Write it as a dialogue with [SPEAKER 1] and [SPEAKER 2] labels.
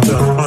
[SPEAKER 1] tiki tim